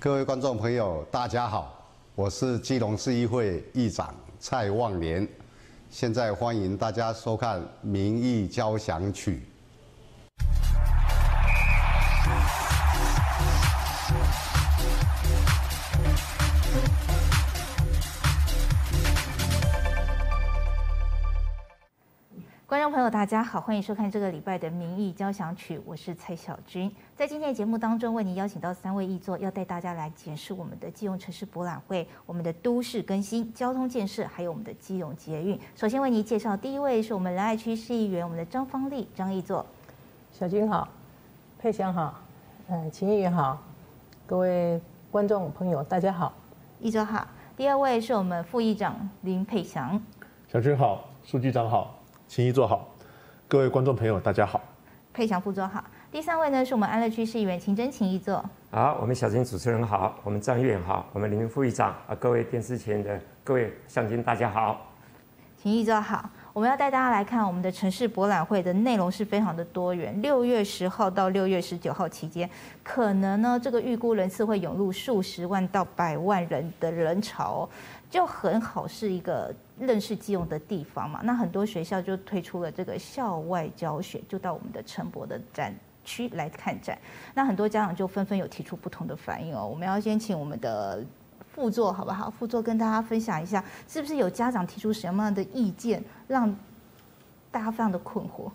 各位观众朋友，大家好，我是基隆市议会议长蔡旺年，现在欢迎大家收看《民意交响曲》。观众朋友，大家好，欢迎收看这个礼拜的民意交响曲，我是蔡小军。在今天的节目当中，为您邀请到三位译作，要带大家来检视我们的基隆城市博览会、我们的都市更新、交通建设，还有我们的基隆捷运。首先为您介绍，第一位是我们仁爱区市议员，我们的张芳丽张译作。小军好，佩祥好，嗯，秦议员好，各位观众朋友大家好，议座好。第二位是我们副议长林佩祥。小军好，书记长好。请一坐好，各位观众朋友，大家好。佩祥副座好。第三位呢，是我们安乐区市议员秦真，请一坐。好，我们小金主持人好，我们张议员好，我们林副议长啊，各位电视前的各位乡亲大家好。请一坐好。我们要带大家来看我们的城市博览会的内容是非常的多元。六月十号到六月十九号期间，可能呢这个预估人次会涌入数十万到百万人的人潮，就很好是一个。认识基隆的地方嘛，那很多学校就推出了这个校外教学，就到我们的城博的展区来看展。那很多家长就纷纷有提出不同的反应哦。我们要先请我们的副座好不好？副座跟大家分享一下，是不是有家长提出什么样的意见，让大家非常的困惑？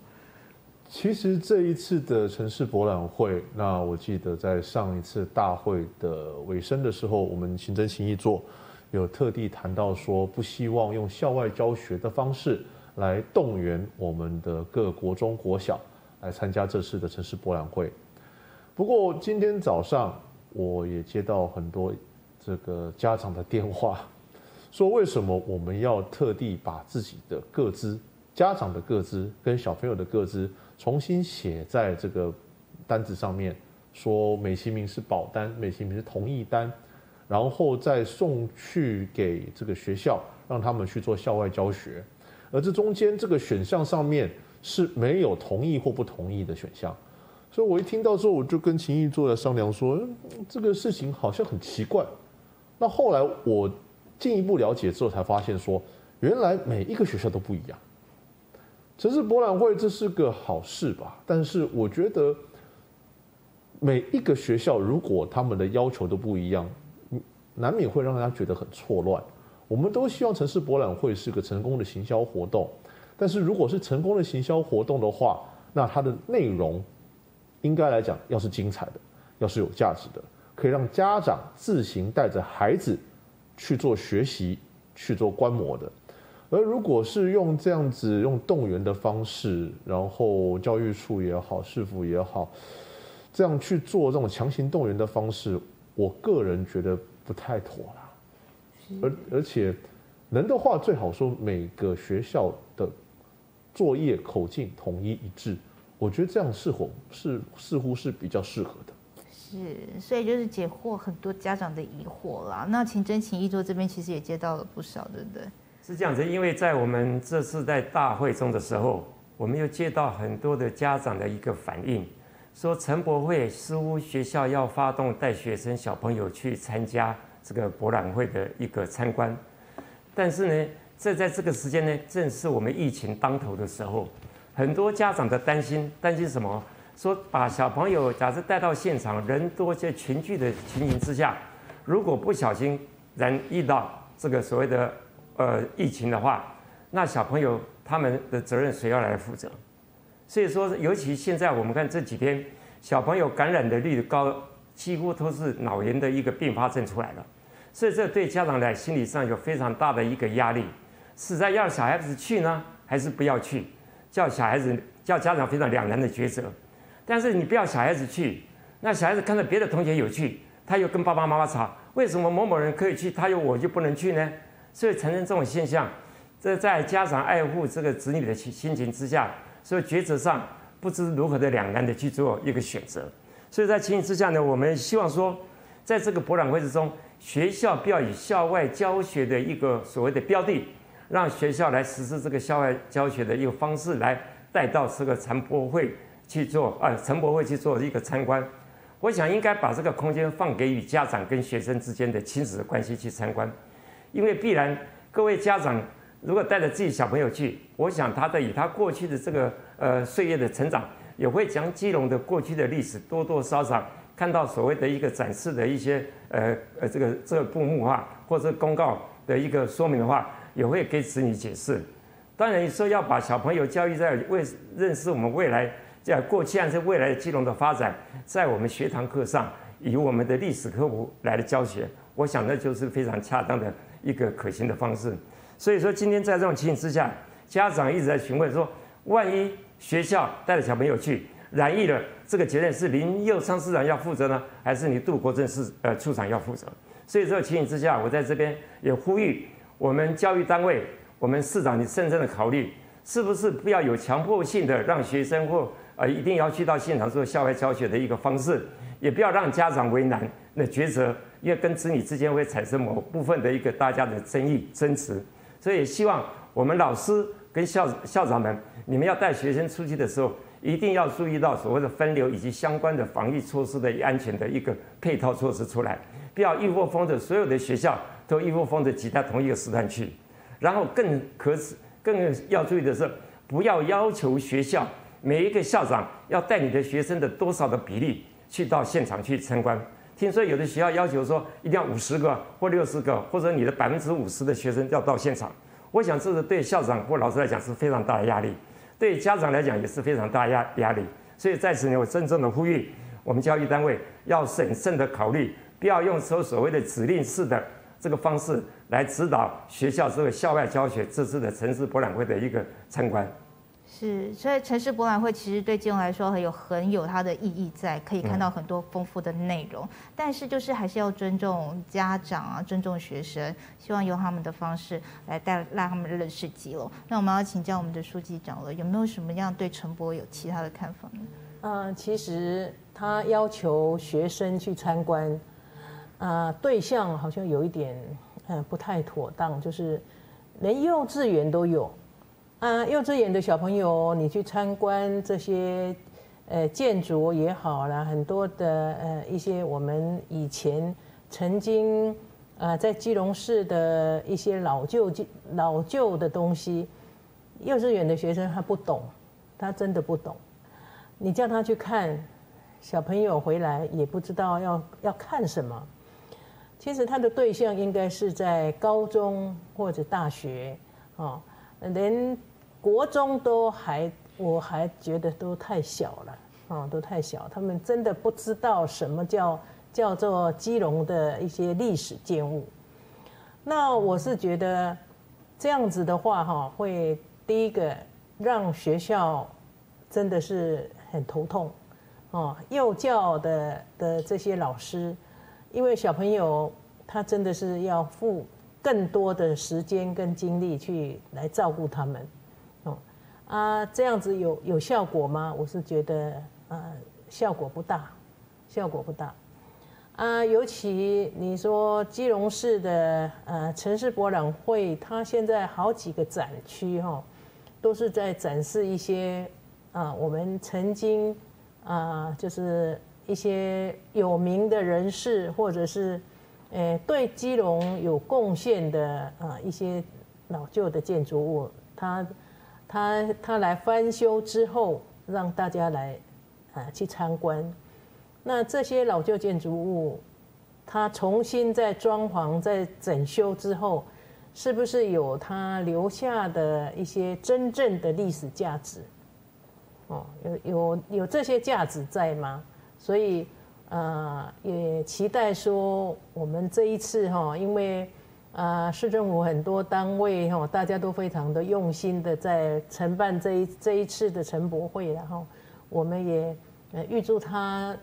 其实这一次的城市博览会，那我记得在上一次大会的尾声的时候，我们行政新一座。有特地谈到说，不希望用校外教学的方式来动员我们的各国中国小来参加这次的城市博览会。不过今天早上我也接到很多这个家长的电话，说为什么我们要特地把自己的各资、家长的各资跟小朋友的各资重新写在这个单子上面，说美其名是保单，美其名是同意单。然后再送去给这个学校，让他们去做校外教学，而这中间这个选项上面是没有同意或不同意的选项，所以我一听到之后，我就跟秦毅做了商量，说这个事情好像很奇怪。那后来我进一步了解之后，才发现说，原来每一个学校都不一样。城市博览会这是个好事吧？但是我觉得每一个学校如果他们的要求都不一样。难免会让大家觉得很错乱。我们都希望城市博览会是个成功的行销活动，但是如果是成功的行销活动的话，那它的内容应该来讲要是精彩的，要是有价值的，可以让家长自行带着孩子去做学习、去做观摩的。而如果是用这样子用动员的方式，然后教育处也好、市府也好，这样去做这种强行动员的方式，我个人觉得。不太妥了，而而且能的话最好说每个学校的作业口径统一一致，我觉得这样是否是似乎是比较适合的。是，所以就是解惑很多家长的疑惑啦。那秦真、秦一桌这边其实也接到了不少，对不对？是这样子，因为在我们这次在大会中的时候，我们又接到很多的家长的一个反应。说陈博会似乎学校要发动带学生小朋友去参加这个博览会的一个参观，但是呢，这在这个时间呢，正是我们疫情当头的时候，很多家长的担心，担心什么？说把小朋友假设带到现场，人多且群聚的情形之下，如果不小心染遇到这个所谓的呃疫情的话，那小朋友他们的责任谁要来负责？所以说，尤其现在我们看这几天，小朋友感染的率高，几乎都是脑炎的一个并发症出来了。所以这对家长来心理上有非常大的一个压力，是在要小孩子去呢，还是不要去？叫小孩子叫家长非常两难的抉择。但是你不要小孩子去，那小孩子看到别的同学有去，他又跟爸爸妈妈吵，为什么某某人可以去，他又我就不能去呢？所以产生这种现象，这在家长爱护这个子女的心情之下。所以抉择上不知如何的两难的去做一个选择，所以在情形之下呢，我们希望说，在这个博览会之中，学校不要以校外教学的一个所谓的标的，让学校来实施这个校外教学的一个方式来带到这个陈博会去做啊，陈博会去做一个参观。我想应该把这个空间放给与家长跟学生之间的亲子关系去参观，因为必然各位家长如果带着自己小朋友去，我想他的以他过去的这个呃岁月的成长，也会将基隆的过去的历史多多少少看到所谓的一个展示的一些呃呃这个这个布幕画或者公告的一个说明的话，也会给子女解释。当然，说要把小朋友教育在为认识我们未来，在过去还是未来的基隆的发展，在我们学堂课上以我们的历史科目来的教学，我想那就是非常恰当的一个可行的方式。所以说，今天在这种情形之下，家长一直在询问说，万一学校带着小朋友去染疫了，这个责任是林佑昌市长要负责呢，还是你杜国正市呃处长要负责？所以这个情形之下，我在这边也呼吁我们教育单位。我们市长，你慎重的考虑，是不是不要有强迫性的让学生或呃一定要去到现场做校外教学的一个方式，也不要让家长为难那抉择，因为跟子女之间会产生某部分的一个大家的争议争执，所以希望我们老师跟校校长们，你们要带学生出去的时候，一定要注意到所谓的分流以及相关的防疫措施的安全的一个配套措施出来，不要一窝蜂的所有的学校都一窝蜂的挤在同一个时段去。然后更可耻、更要注意的是，不要要求学校每一个校长要带你的学生的多少的比例去到现场去参观。听说有的学校要求说一定要五十个或六十个，或者你的百分之五十的学生要到现场。我想这是对校长或老师来讲是非常大的压力，对家长来讲也是非常大压压力。所以在此呢，我郑重的呼吁我们教育单位要审慎的考虑，不要用说所谓的指令式的这个方式。来指导学校这个校外教学这次的城市博览会的一个参观，是，所以城市博览会其实对金融来说很有很有它的意义在，可以看到很多丰富的内容。但是就是还是要尊重家长啊，尊重学生，希望用他们的方式来带让他们认识基隆。那我们要请教我们的书记长了，有没有什么样对陈博有其他的看法呢？嗯，其实他要求学生去参观，啊，对象好像有一点。嗯，不太妥当，就是连幼稚园都有啊。幼稚园的小朋友，你去参观这些呃建筑也好啦，很多的呃一些我们以前曾经啊在基隆市的一些老旧老旧的东西，幼稚园的学生他不懂，他真的不懂。你叫他去看，小朋友回来也不知道要要看什么。其实他的对象应该是在高中或者大学，哦，连国中都还，我还觉得都太小了，哦，都太小，他们真的不知道什么叫叫做基隆的一些历史建物。那我是觉得这样子的话，哈，会第一个让学校真的是很头痛，哦，幼教的的这些老师。因为小朋友他真的是要付更多的时间跟精力去来照顾他们，啊，这样子有有效果吗？我是觉得呃效果不大，效果不大啊。尤其你说基隆市的呃城市博览会，它现在好几个展区哈，都是在展示一些啊我们曾经啊就是。一些有名的人士，或者是，诶，对基隆有贡献的啊一些老旧的建筑物，它他他来翻修之后，让大家来啊去参观。那这些老旧建筑物，它重新在装潢、在整修之后，是不是有它留下的一些真正的历史价值？哦，有有有这些价值在吗？所以，呃，也期待说，我们这一次哈，因为，啊，市政府很多单位哈，大家都非常的用心的在承办这一这一次的陈博会，然后，我们也预祝他，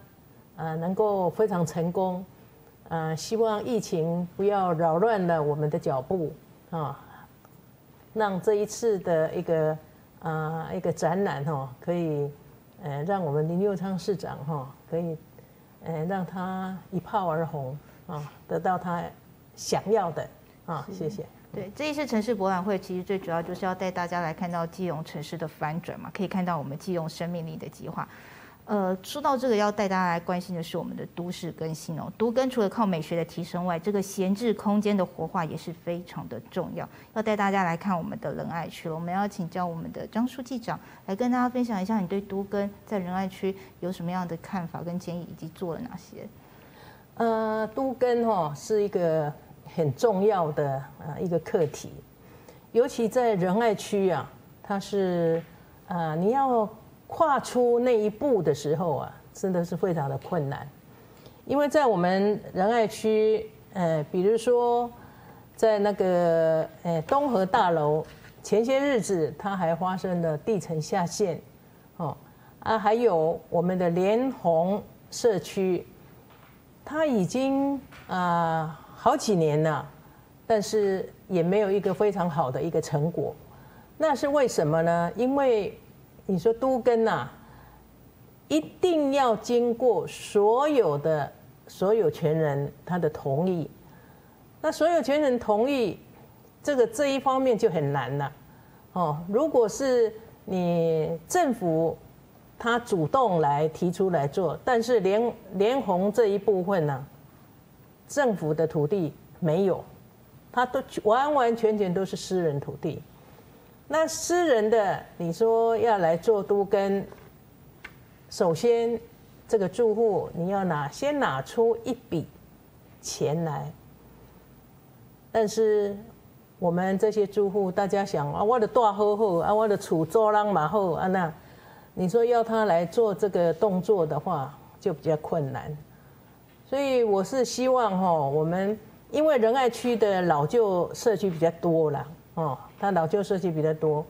呃，能够非常成功，呃，希望疫情不要扰乱了我们的脚步啊，让这一次的一个啊一个展览哈，可以。呃，让我们林佑昌市长哈可以，呃，让他一炮而红啊，得到他想要的啊，谢谢。对，这一次城市博览会其实最主要就是要带大家来看到基隆城市的翻转嘛，可以看到我们基隆生命力的计划。呃，说到这个，要带大家来关心的是我们的都市更新哦。都更除了靠美学的提升外，这个闲置空间的活化也是非常的重要。要带大家来看我们的仁爱区了，我们要请教我们的张书记长来跟大家分享一下，你对都更在仁爱区有什么样的看法跟建议，以及做了哪些？呃，都更哈是一个很重要的呃一个课题，尤其在仁爱区啊，它是啊你要跨出那一步的时候啊，真的是非常的困难，因为在我们仁爱区，呃，比如说在那个呃东河大楼，前些日子它还发生了地层下陷，哦啊，还有我们的莲红社区。它已经啊好几年了，但是也没有一个非常好的一个成果。那是为什么呢？因为你说都根呐，一定要经过所有的所有权人他的同意。那所有权人同意，这个这一方面就很难了。哦，如果是你政府。他主动来提出来做，但是连连红这一部分呢，政府的土地没有，他都完完全全都是私人土地。那私人的，你说要来做都跟，首先这个住户你要拿先拿出一笔钱来，但是我们这些住户，大家想啊，我的大好好啊，我的厝做人嘛好啊那。你说要他来做这个动作的话，就比较困难，所以我是希望哈，我们因为仁爱区的老旧社区比较多了哦，它老旧社区比较多，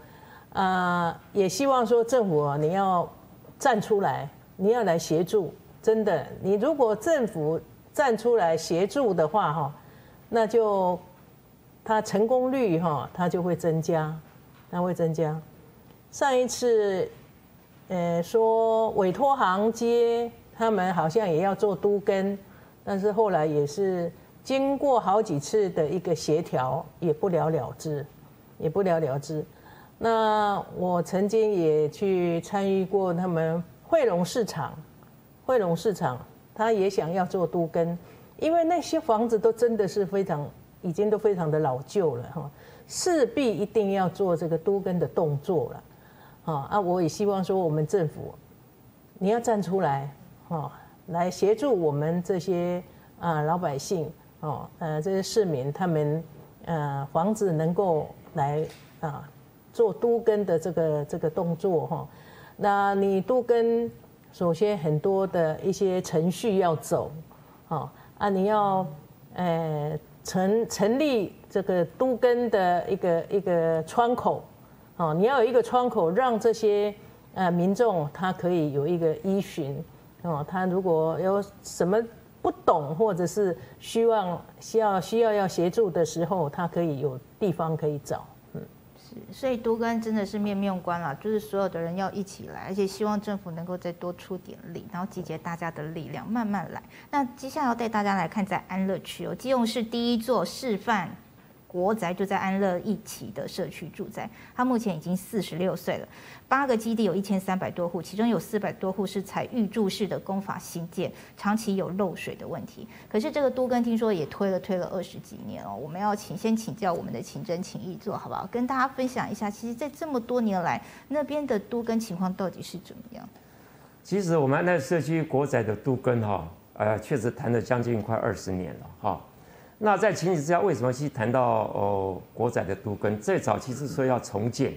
啊，也希望说政府啊，你要站出来，你要来协助，真的，你如果政府站出来协助的话哈，那就它成功率哈，它就会增加，它会增加。上一次。呃，说委托行接他们好像也要做都根，但是后来也是经过好几次的一个协调，也不了了之，也不了了之。那我曾经也去参与过他们汇龙市场，汇龙市场他也想要做都跟，因为那些房子都真的是非常，已经都非常的老旧了哈，势必一定要做这个都跟的动作了。啊啊！我也希望说，我们政府你要站出来，哈，来协助我们这些啊老百姓，哦，呃，这些市民，他们呃房子能够来啊做都根的这个这个动作哈。那你都根首先很多的一些程序要走，啊啊，你要呃成成立这个都根的一个一个窗口。哦，你要有一个窗口，让这些呃民众他可以有一个依循。哦，他如果有什么不懂，或者是希望需要需要要协助的时候，他可以有地方可以找。嗯，是，所以都跟真的是面面观了，就是所有的人要一起来，而且希望政府能够再多出点力，然后集结大家的力量，慢慢来。那接下来要带大家来看在安乐区哦，基隆市第一座示范。国宅就在安乐一起的社区住宅，他目前已经四十六岁了，八个基地有一千三百多户，其中有四百多户是采预住式的工法新建，长期有漏水的问题。可是这个都根听说也推了推了二十几年哦，我们要请先请教我们的请真请义做好不好？跟大家分享一下，其实，在这么多年来，那边的都根情况到底是怎么样？其实我们那社区国宅的都根哈，呃，确实谈了将近快二十年了哈。那在情形之下，为什么去谈到哦国仔的都根？最早期是说要重建，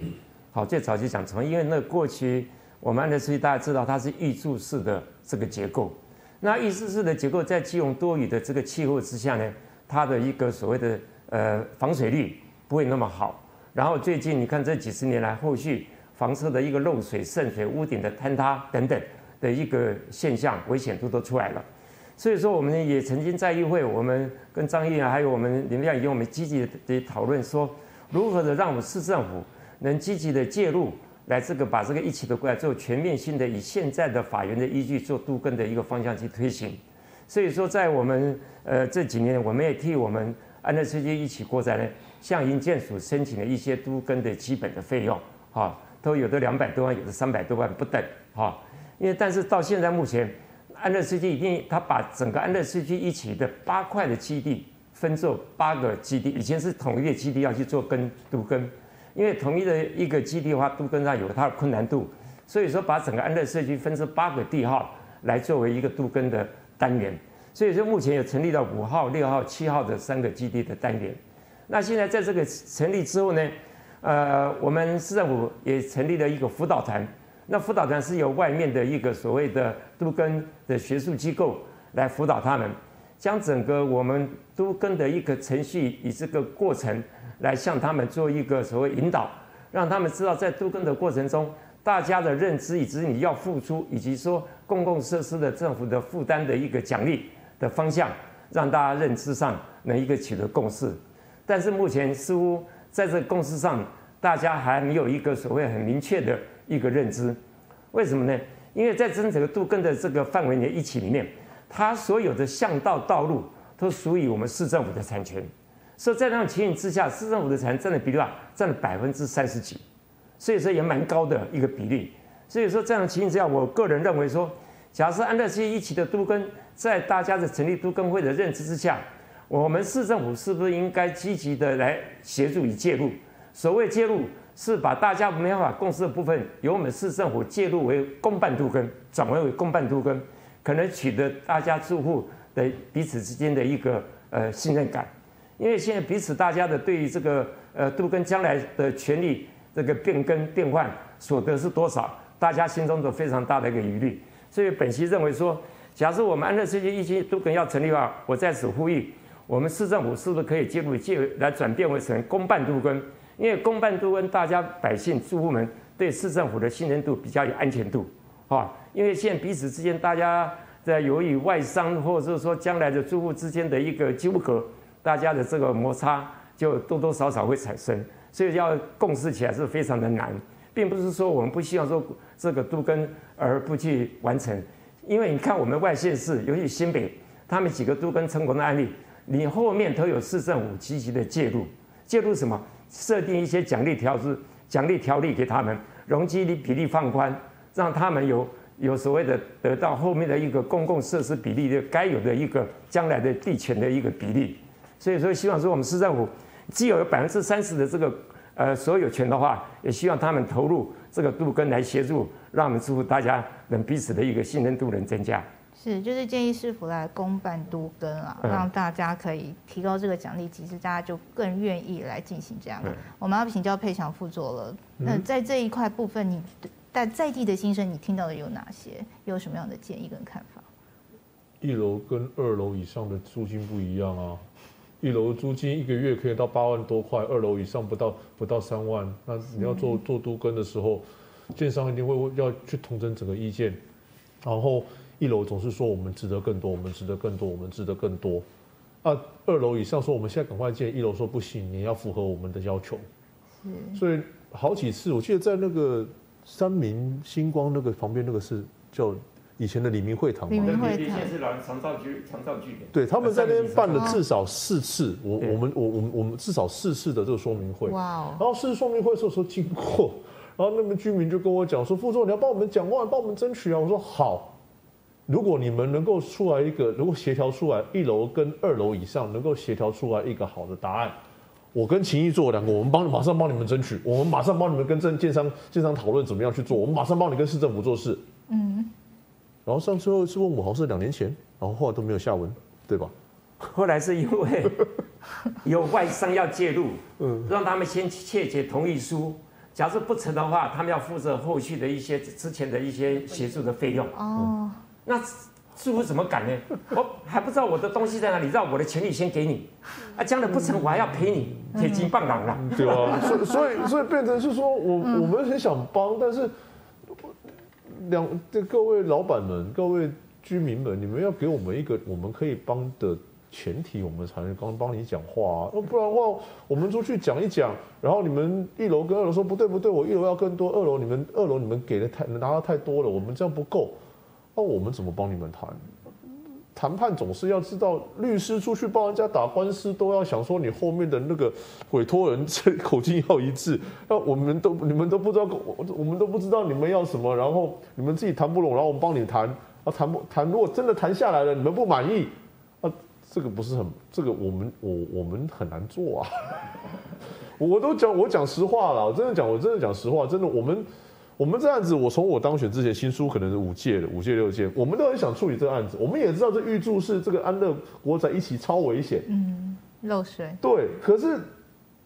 好，最早期讲重，因为那过去我们的社区大家知道它是预筑式的这个结构，那预筑式的结构在基隆多雨的这个气候之下呢，它的一个所谓的呃防水率不会那么好。然后最近你看这几十年来，后续房车的一个漏水、渗水、屋顶的坍塌等等的一个现象，危险度都出来了。所以说，我们也曾经在议会，我们跟张议员还有我们林亮已经我们积极的讨论说，如何的让我们市政府能积极的介入，来这个把这个一起的过来做全面性的以现在的法源的依据做都根的一个方向去推行。所以说，在我们呃这几年，我们也替我们安乐世界一起过在呢，向银建署申请了一些都根的基本的费用，哈，都有的两百多万，有的三百多万不等，哈。因为但是到现在目前，安乐市区已经他把整个安乐市区一起的八块的基地分作八个基地，以前是统一的基地要去做根都根，因为统一的一个基地的话，都根上有它的困难度，所以说把整个安乐社区分成八个地号来作为一个都根的单元，所以说目前有成立了五号、六号、七号的三个基地的单元。那现在在这个成立之后呢，呃，我们市政府也成立了一个辅导团。那辅导团是由外面的一个所谓的都根的学术机构来辅导他们，将整个我们都根的一个程序以这个过程来向他们做一个所谓引导，让他们知道在都根的过程中，大家的认知以及你要付出，以及说公共设施的政府的负担的一个奖励的方向，让大家认知上能一个取得共识。但是目前似乎在这个共识上，大家还没有一个所谓很明确的一个认知。为什么呢？因为在整个杜根的这个范围内一起里面，它所有的巷道道路都属于我们市政府的产权。所以在那种情形之下，市政府的产占的比例啊，占了百分之三十几，所以说也蛮高的一个比例。所以说这样的情形之下，我个人认为说，假设安乐区一起的都根，在大家的成立都根会的认知之下。我们市政府是不是应该积极的来协助与介入？所谓介入，是把大家没办法共识的部分，由我们市政府介入为公办都根，转为为公办都根，可能取得大家住户的彼此之间的一个呃信任感。因为现在彼此大家的对于这个呃都根将来的权利这个变更变换所得是多少，大家心中都非常大的一个疑虑。所以本席认为说，假设我们安乐世界一期都根要成立的话，我在此呼吁。我们市政府是不是可以介入介来转变为成公办都跟？因为公办都跟大家百姓住户们对市政府的信任度比较有安全度，啊，因为现在彼此之间大家在由于外商或者是说将来的住户之间的一个纠葛，大家的这个摩擦就多多少少会产生，所以要共识起来是非常的难，并不是说我们不希望说这个都跟而不去完成，因为你看我们外县市，尤其新北，他们几个都跟成功的案例。你后面都有市政府积极的介入，介入什么？设定一些奖励条子、奖励条例给他们，容积率比例放宽，让他们有有所谓的得到后面的一个公共设施比例的该有的一个将来的地权的一个比例。所以说，希望说我们市政府既有百分之三十的这个呃所有权的话，也希望他们投入这个杜根来协助，让我们住户大家能彼此的一个信任度能增加。是，就是建议市府来公办都跟啊，让大家可以提高这个奖励机制，大家就更愿意来进行这样的。我们要请教佩祥副座了。那在这一块部分，你在在地的心声，你听到的有哪些？有什么样的建议跟看法？一楼跟二楼以上的租金不一样啊，一楼租金一个月可以到八万多块，二楼以上不到不到三万。那你要做做都跟的时候，建商一定会要去统整整个意见，然后。一楼总是说我们值得更多，我们值得更多，我们值得更多。啊，二楼以上说我们现在赶快建，一楼说不行，你要符合我们的要求。所以好几次，我记得在那个三明星光那个旁边那个是叫以前的李明会堂嘛。李明会堂是老长照居长照居对，他们在那边办了至少四次，我我们我我们我们至少四次的这个说明会。哇哦。然后四次说明会的时候经过，然后那边居民就跟我讲说：“副座，你要帮我们讲话，帮我们争取啊。”我说：“好。”如果你们能够出来一个，如果协调出来一楼跟二楼以上能够协调出来一个好的答案，我跟秦毅做两个，我们帮马上帮你们争取，我们马上帮你们跟政建商建商讨论怎么样去做，我们马上帮你跟市政府做事。嗯。然后上最后一次问我，好像是两年前，然后后来都没有下文，对吧？后来是因为 有外商要介入，嗯，让他们先切结同意书，假设不成的话，他们要负责后续的一些之前的一些协助的费用。哦。那住户怎么敢呢？我还不知道我的东西在哪里，让我的权利先给你，啊，将来不成我还要赔你铁金棒郎了，对吧？所以所以所以变成是说我我们很想帮，但是两这各位老板们、各位居民们，你们要给我们一个我们可以帮的前提，我们才能帮帮你讲话啊，不然的话，我们出去讲一讲，然后你们一楼跟二楼说不对不对，我一楼要更多，二楼你们二楼你们给的太拿到太多了，我们这样不够。那我们怎么帮你们谈？谈判总是要知道，律师出去帮人家打官司，都要想说你后面的那个委托人这口径要一致。那我们都 你们都不知道，我我们都不知道你们要什么，然后你们自己谈不拢，然后我们帮你谈。啊，谈不谈？如果真的谈下来了，你们不满意，啊，这个不是很，这个我们我我们很难做啊。我都讲，我讲实话了，真的讲，我真的讲实话，真的我们。我们这案子，我从我当选之前，新书可能是五届的，五届六届，我们都很想处理这个案子。我们也知道这预祝是这个安乐国仔一起超危险，嗯，漏水。对，可是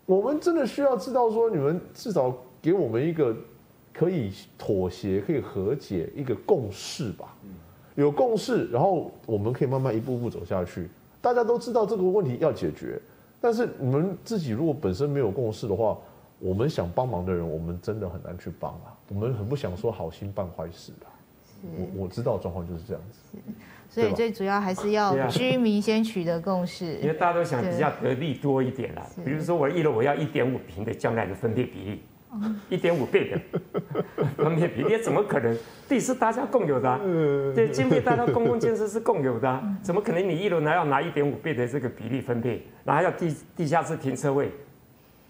我们真的需要知道说，你们至少给我们一个可以妥协、可以和解一个共识吧。有共识，然后我们可以慢慢一步步走下去。大家都知道这个问题要解决，但是你们自己如果本身没有共识的话，我们想帮忙的人，我们真的很难去帮啊。我们很不想说好心办坏事的。我我知道状况就是这样子。所以最主要还是要居民先取得共识。因为大家都想比较得利多一点啦。比如说我一楼我要一点五平的将来的分配比例，一点五倍的 分配比例，怎么可能？地是大家共有的，对，经费大家公共建设是共有的，怎么可能你一楼拿要拿一点五倍的这个比例分配，然后要地地下室停车位？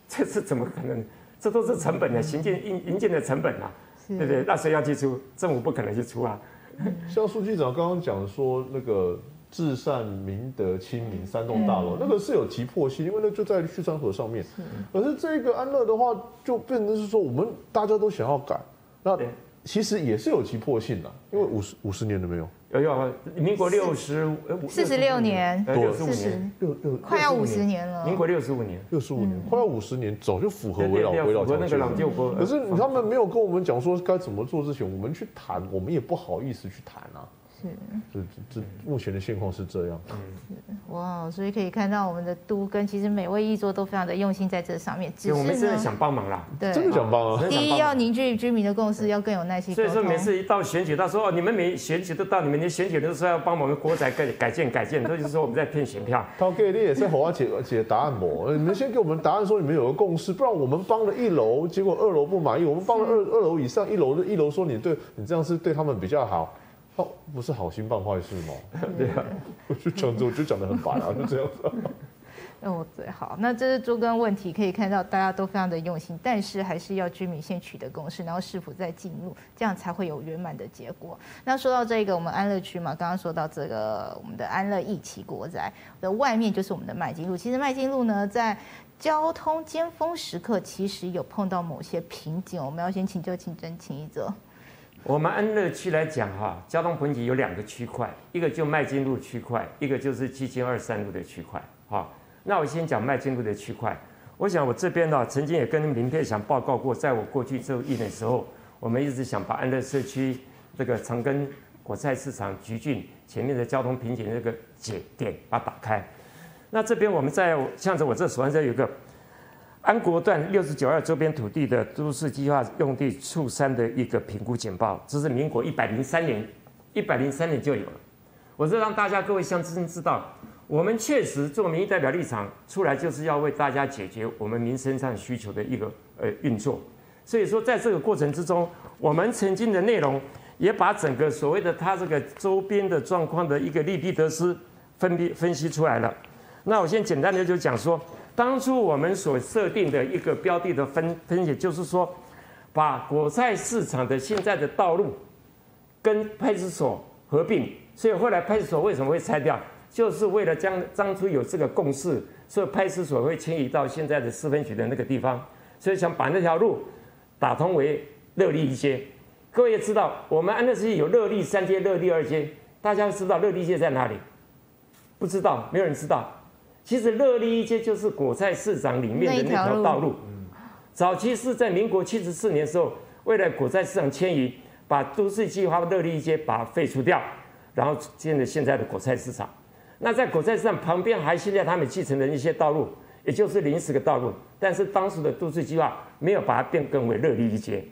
这是怎么可能？这都是成本的，行建营营建的成本啊，对不对？那谁要去出？政府不可能去出啊。像书记长刚刚讲说，那个至善、明德、亲民三栋大楼，那个是有急迫性，因为那就在旭川河上面。可是这个安乐的话，就变成是说，我们大家都想要改，那其实也是有急迫性的，因为五十五十年都没有。有有，民国六十四十六年，六十五年，六六快要五十年了。民国六十五年，六十五年，快要五十年，早就符合围绕围绕那个老旧国。可是他们没有跟我们讲说该怎么做之前，我们去谈，我们也不好意思去谈啊。是，这这目前的现况是这样。嗯，哇，所以可以看到我们的都跟其实每位议座都非常的用心在这上面。我们真的想帮忙啦，对，真的想帮啊。第一要凝聚居民的共识，要更有耐心。所以说每次一到选举，他说哦，你们每选举都到，你们连选举都说要帮我们国宅改改建改建，这就是说我们在骗选票。他给你也是好啊，解解答案不？你们先给我们答案，说你们有个共识，不然我们帮了一楼，结果二楼不满意，我们帮了二二楼以上，一楼的一楼说你对你这样是对他们比较好。不是好心办坏事吗？对啊，我就讲着我就讲的很白啊，就这样子。那我最，好，那这是诸根问题，可以看到大家都非常的用心，但是还是要居民先取得共识，然后市府再进入，这样才会有圆满的结果。那说到这个，我们安乐区嘛，刚刚说到这个我们的安乐一起国宅的外面就是我们的麦金路，其实麦金路呢，在交通尖峰时刻，其实有碰到某些瓶颈，我们要先请教请真请一泽。我们安乐区来讲哈，交通盆景有两个区块，一个就麦金路区块，一个就是七千二三路的区块。哈，那我先讲麦金路的区块。我想我这边呢，曾经也跟林片想报告过，在我过去这一年的时候，我们一直想把安乐社区这个长庚果菜市场橘郡前面的交通瓶颈这个节点把它打开。那这边我们在向着我这手上这有个。安国段六十九二周边土地的都市计划用地处三的一个评估简报，这是民国一百零三年，一百零三年就有了。我是让大家各位乡亲知道，我们确实做民意代表立场出来，就是要为大家解决我们民生上需求的一个呃运作。所以说，在这个过程之中，我们曾经的内容也把整个所谓的它这个周边的状况的一个利弊得失分别分析出来了。那我先简单的就讲说。当初我们所设定的一个标的的分分解，就是说，把果菜市场的现在的道路跟派出所合并，所以后来派出所为什么会拆掉，就是为了将当初有这个共识，所以派出所会迁移到现在的四分局的那个地方，所以想把那条路打通为乐力一街。各位也知道，我们安乐区有乐力三街、乐力二街，大家知道乐利街在哪里？不知道，没有人知道。其实热力一街就是果菜市场里面的那条道路。早期是在民国七十四年的时候，为了果菜市场迁移，把都市计划的乐利一街把它废除掉，然后建了现在的果菜市场。那在果菜市场旁边还现在他们继承的一些道路，也就是临时的道路，但是当时的都市计划没有把它变更为热力一街。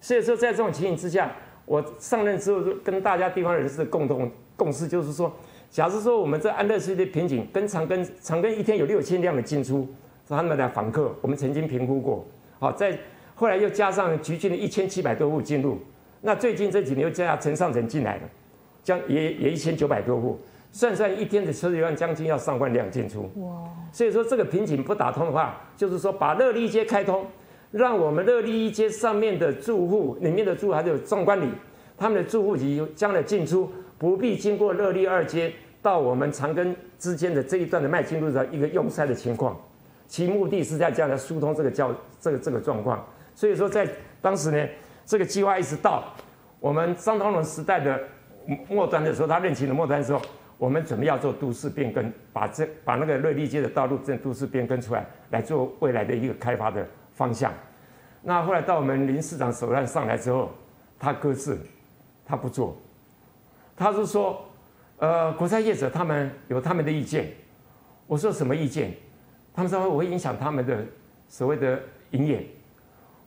所以说在这种情形之下，我上任之后就跟大家地方人士共同共识，就是说。假如说我们这安乐区的瓶颈跟长庚，长庚一天有六千辆的进出，是他们的访客，我们曾经评估过。好，在后来又加上局郡的一千七百多户进入，那最近这几年又加陈上城进来了，将也也一千九百多户，算算一天的车流量将近要上万辆进出。哇！所以说这个瓶颈不打通的话，就是说把乐利街开通，让我们乐利街上面的住户里面的住户还有纵观里，他们的住户及将来进出不必经过热力二街到我们长庚之间的这一段的迈进路的一个拥塞的情况，其目的是在这样的疏通这个交这个这个状况。所以说在当时呢，这个计划一直到我们张通龙时代的末端的时候，他任期的末端的时候。我们准备要做都市变更，把这把那个瑞丽街的道路这都市变更出来，来做未来的一个开发的方向。那后来到我们林市长手上上来之后，他搁置，他不做，他是说，呃，国债业者他们有他们的意见。我说什么意见？他们说我会影响他们的所谓的营业。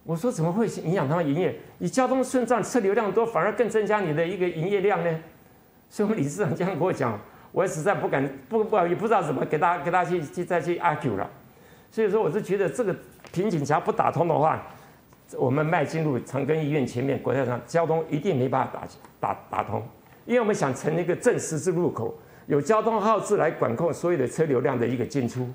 我说怎么会影响他们营业？你交通顺畅，车流量多，反而更增加你的一个营业量呢？所以，我们理事长这样跟我讲，我也实在不敢，不不也不知道怎么给大家给大家去去再去 argue 了。所以说，我是觉得这个瓶颈桥不打通的话，我们迈进入长庚医院前面，国家上交通一定没办法打打打通，因为我们想成立一个正十字路口，有交通号志来管控所有的车流量的一个进出。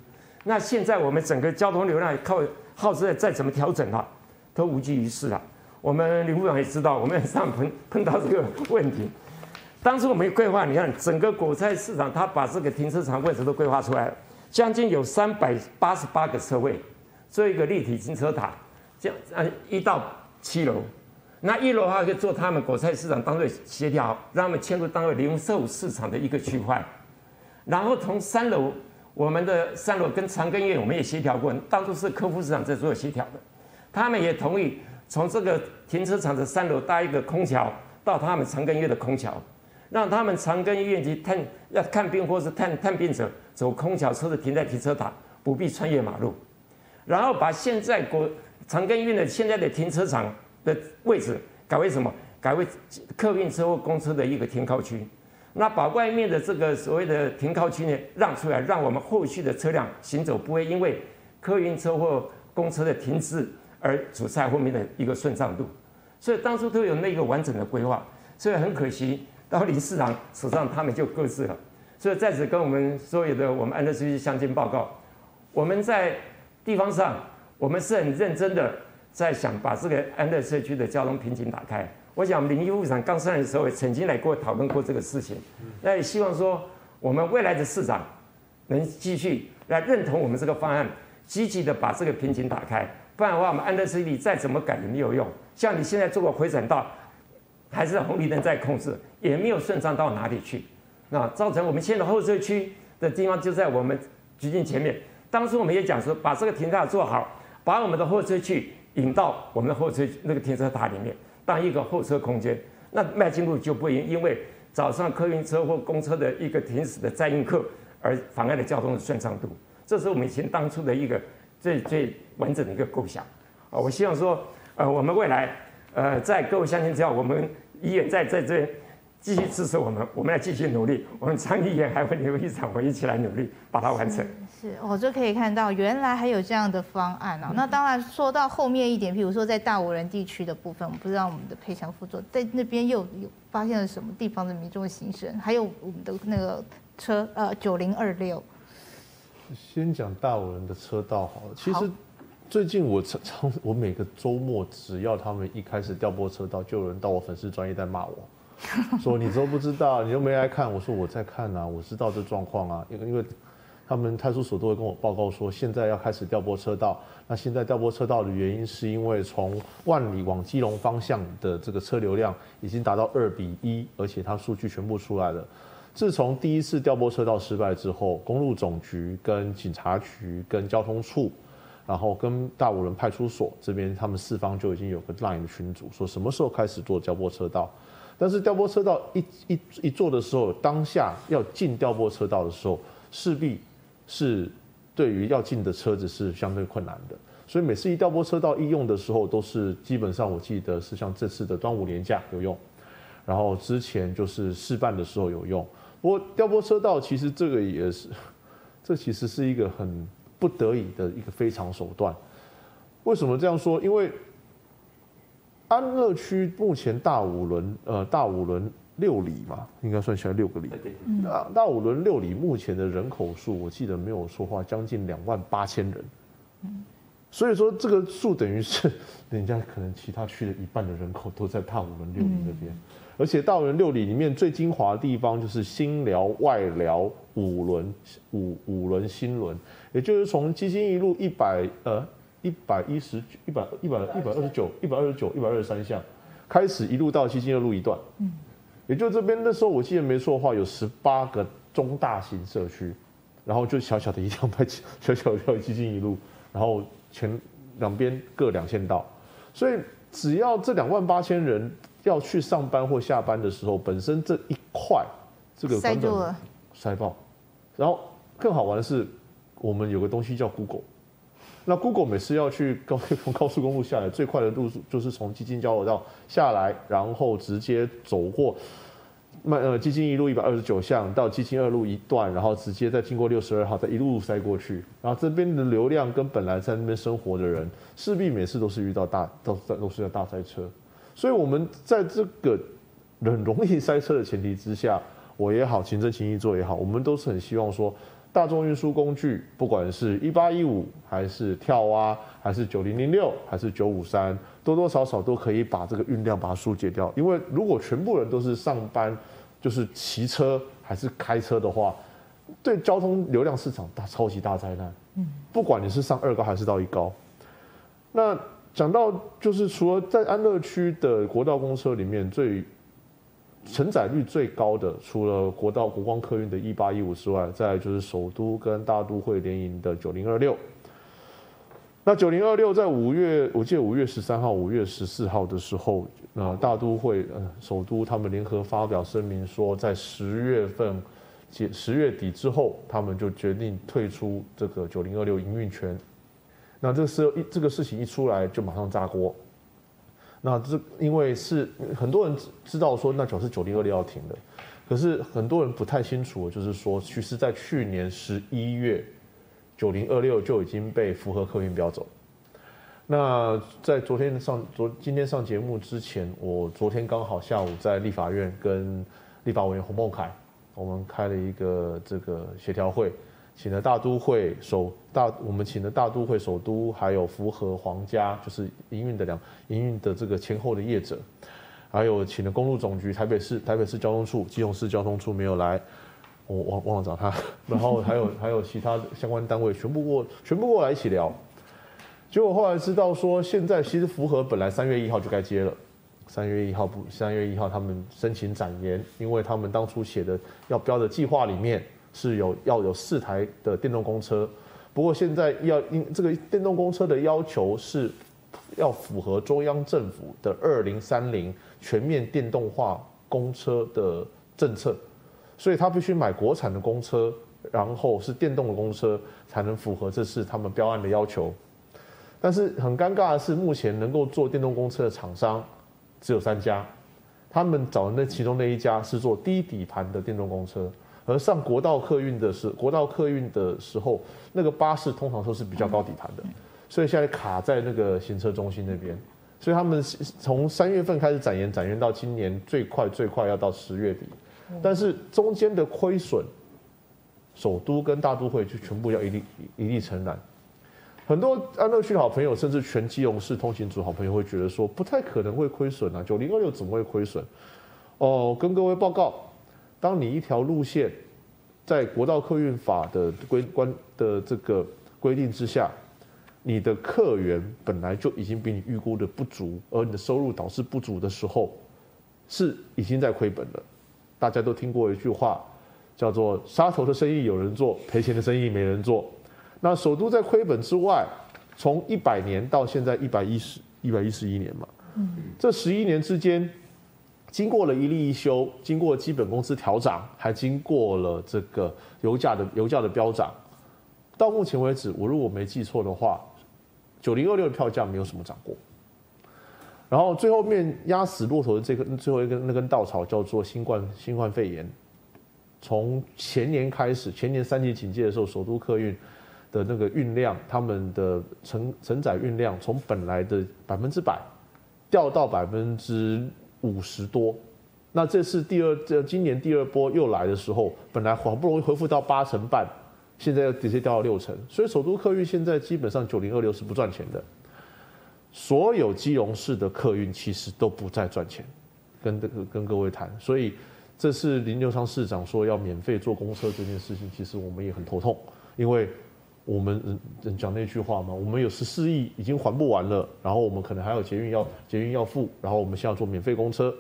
那现在我们整个交通流量靠号志再怎么调整啊，都无济于事了。我们李部长也知道，我们上碰碰到这个问题。当时我们规划，你看整个果菜市场，他把这个停车场位置都规划出来了，将近有三百八十八个车位，做一个立体停车塔，这样呃一到七楼，那一楼的话可以做他们果菜市场当做协调，让他们迁入当为零售市场的一个区块，然后从三楼，我们的三楼跟长庚医院我们也协调过，当初是客户市场在做协调的，他们也同意从这个停车场的三楼搭一个空桥到他们长庚医院的空桥。让他们长庚医院去探要看病或是探探病者走空桥车子停在停车塔，不必穿越马路，然后把现在国长庚医院的现在的停车场的位置改为什么？改为客运车或公车的一个停靠区。那把外面的这个所谓的停靠区呢让出来，让我们后续的车辆行走不会因为客运车或公车的停滞而阻塞后面的一个顺畅度。所以当初都有那个完整的规划，所以很可惜。到林市长手上，他们就搁置了。所以在此跟我们所有的我们安德社区乡亲报告，我们在地方上，我们是很认真的在想把这个安德社区的交通瓶颈打开。我想林副市长刚上任的时候曾经来过讨论过这个事情。那也希望说我们未来的市长能继续来认同我们这个方案，积极的把这个瓶颈打开。不然的话，我们安德社区再怎么改也没有用。像你现在做过回转道。还是红绿灯在控制，也没有顺畅到哪里去，那造成我们现在候车区的地方就在我们居近前面。当初我们也讲说，把这个停车做好，把我们的候车区引到我们的候车那个停车塔里面，当一个候车空间，那迈进路就不会因为早上客运车或公车的一个停驶的载运客而妨碍了交通的顺畅度。这是我们以前当初的一个最最完整的一个构想啊！我希望说，呃，我们未来，呃，在各位乡亲之后，我们。医院在在这继续支持我们，我们要继续努力。我们参议院还会留一场，我们一起来努力把它完成。是，我就可以看到原来还有这样的方案哦。那当然说到后面一点，比如说在大五人地区的部分，我不知道我们的配强副座在那边又有发现了什么地方的民众心声，还有我们的那个车呃九零二六。先讲大五人的车道好了，其实。最近我常 常我每个周末只要他们一开始调拨车道，就有人到我粉丝专业在骂我，说你都不知道，你又没来看。我说我在看啊，我知道这状况啊。因为因为他们派出所都会跟我报告说，现在要开始调拨车道。那现在调拨车道的原因是因为从万里往基隆方向的这个车流量已经达到二比一，而且它数据全部出来了。自从第一次调拨车道失败之后，公路总局、跟警察局、跟交通处。然后跟大五轮派出所这边，他们四方就已经有个 line 的群组，说什么时候开始做调拨车道。但是调拨车道一一一做的时候，当下要进调拨车道的时候，势必是对于要进的车子是相对困难的。所以每次一调拨车道一用的时候，都是基本上我记得是像这次的端午年假有用，然后之前就是试办的时候有用。不过调拨车道其实这个也是，这其实是一个很。不得已的一个非常手段。为什么这样说？因为安乐区目前大五轮，呃，大五轮六里嘛，应该算起来六个里。对大大五轮六里目前的人口数，我记得没有说话，将近两万八千人。所以说这个数等于是人家可能其他区的一半的人口都在大五轮六里那边，而且大五轮六里里面最精华的地方就是新寮、外寮、五轮、五五轮、新轮，也就是从基金一路一百呃一百一十一百一百一百二十九一百二十九一百二十三巷开始一路到基金二路一段，嗯，也就这边那时候我记得没错的话，有十八个中大型社区，然后就小小的一条排小小的一条基金一路，然后前两边各两线道，所以只要这两万八千人要去上班或下班的时候，本身这一块这个塞住了，塞爆。然后更好玩的是，我们有个东西叫 Google。那 Google 每次要去高从高速公路下来，最快的路就是从基金交流道下来，然后直接走过慢呃基金一路一百二十九巷到基金二路一段，然后直接再经过六十二号，再一路塞过去。然后这边的流量跟本来在那边生活的人，势必每次都是遇到大都都是要大塞车。所以我们在这个很容易塞车的前提之下，我也好，行政情谊做也好，我们都是很希望说，大众运输工具，不管是一八一五，还是跳蛙，还是九零零六，还是九五三，多多少少都可以把这个运量把它疏解掉。因为如果全部人都是上班，就是骑车还是开车的话，对交通流量市场大超级大灾难。嗯，不管你是上二高还是到一高，那讲到就是除了在安乐区的国道公车里面最承载率最高的，除了国道国光客运的一八一五之外，再就是首都跟大都会联营的九零二六。那九零二六在五月，我记得五月十三号、五月十四号的时候，呃，大都会、呃，首都他们联合发表声明说，在十月份结十月底之后，他们就决定退出这个九零二六营运权。那这时候一这个事情一出来，就马上炸锅。那这因为是很多人知道说，那就是九零二六要停的，可是很多人不太清楚，就是说，其实在去年十一月，九零二六就已经被符合客运标走。那在昨天上昨今天上节目之前，我昨天刚好下午在立法院跟立法委员洪孟凯，我们开了一个这个协调会，请了大都会首大，我们请了大都会首都，还有符合皇家，就是营运的两营运的这个前后的业者，还有请了公路总局、台北市台北市交通处、基隆市交通处没有来，我忘忘了找他，然后还有还有其他相关单位全部过全部过来一起聊，结果后来知道说，现在其实符合本来三月一号就该接了。三月一号不，三月一号他们申请展延，因为他们当初写的要标的计划里面是有要有四台的电动公车，不过现在要因这个电动公车的要求是要符合中央政府的二零三零全面电动化公车的政策，所以他必须买国产的公车，然后是电动的公车才能符合这次他们标案的要求。但是很尴尬的是，目前能够做电动公车的厂商。只有三家，他们找的那其中那一家是做低底盘的电动公车，而上国道客运的是国道客运的时候，那个巴士通常都是比较高底盘的，所以现在卡在那个行车中心那边，所以他们从三月份开始展延，展延到今年最快最快要到十月底，但是中间的亏损，首都跟大都会就全部要一力一力承担。很多安乐区的好朋友，甚至全基隆市通行组好朋友会觉得说，不太可能会亏损啊，九零二六怎么会亏损？哦，跟各位报告，当你一条路线在国道客运法的规关的这个规定之下，你的客源本来就已经比你预估的不足，而你的收入导致不足的时候，是已经在亏本了。大家都听过一句话，叫做“杀头的生意有人做，赔钱的生意没人做”。那首都在亏本之外，从一百年到现在一百一十一百一十一年嘛，这十一年之间，经过了一例一休，经过基本工资调涨，还经过了这个油价的油价的飙涨，到目前为止，我如果没记错的话，九零二六的票价没有什么涨过。然后最后面压死骆驼的这个最后一根那根稻草叫做新冠新冠肺炎，从前年开始，前年三级警戒的时候，首都客运。的那个运量，他们的承承载运量从本来的百分之百掉到百分之五十多，那这次第二这今年第二波又来的时候，本来好不容易恢复到八成半，现在又直接掉到六成，所以首都客运现在基本上九零二六是不赚钱的。所有基隆市的客运其实都不再赚钱，跟这个跟各位谈，所以这次林六昌市长说要免费坐公车这件事情，其实我们也很头痛，因为我们人人讲那句话嘛，我们有十四亿已经还不完了，然后我们可能还有捷运要捷运要付，然后我们现在坐免费公车，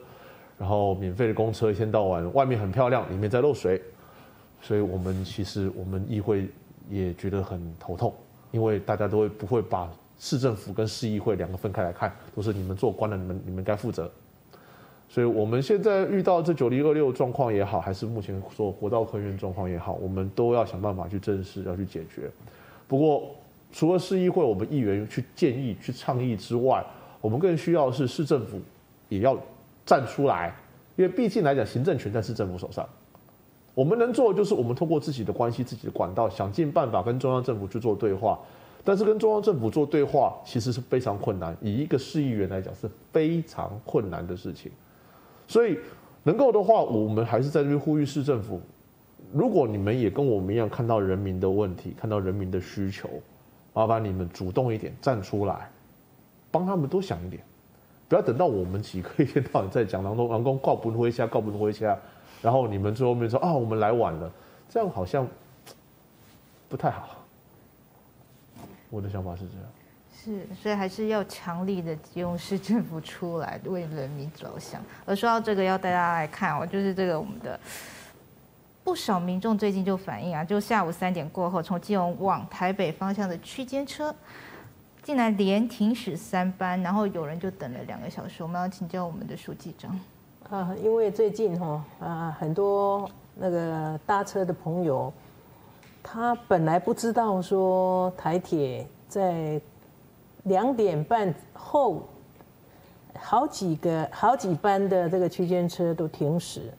然后免费的公车一天到晚外面很漂亮，里面在漏水，所以我们其实我们议会也觉得很头痛，因为大家都会不会把市政府跟市议会两个分开来看，都是你们做官的，你们你们该负责。所以我们现在遇到这九零二六状况也好，还是目前说国道客运状况也好，我们都要想办法去正视，要去解决。不过，除了市议会我们议员去建议、去倡议之外，我们更需要是市政府也要站出来，因为毕竟来讲，行政权在市政府手上。我们能做的就是我们通过自己的关系、自己的管道，想尽办法跟中央政府去做对话。但是跟中央政府做对话，其实是非常困难。以一个市议员来讲，是非常困难的事情。所以，能够的话，我们还是在这边呼吁市政府：如果你们也跟我们一样看到人民的问题，看到人民的需求，麻烦你们主动一点，站出来，帮他们多想一点，不要等到我们几个一天到晚在讲当中，员工告不回家，告不回家，然后你们最后面说啊，我们来晚了，这样好像不太好。我的想法是这样。是，所以还是要强力的基隆市政府出来为人民着想。而说到这个，要带大家来看哦，就是这个我们的不少民众最近就反映啊，就下午三点过后，从基隆往台北方向的区间车，竟然连停驶三班，然后有人就等了两个小时。我们要请教我们的书记长。啊，因为最近哈啊，很多那个搭车的朋友，他本来不知道说台铁在两点半后，好几个好几班的这个区间车都停驶，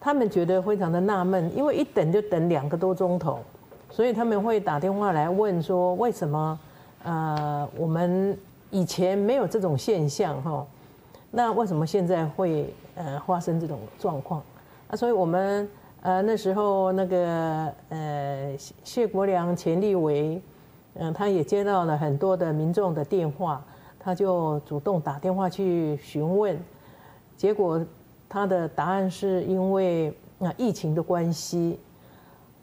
他们觉得非常的纳闷，因为一等就等两个多钟头，所以他们会打电话来问说为什么呃我们以前没有这种现象哈，那为什么现在会呃发生这种状况啊？所以我们呃那时候那个呃谢国良钱立委，嗯，他也接到了很多的民众的电话，他就主动打电话去询问，结果他的答案是因为啊疫情的关系，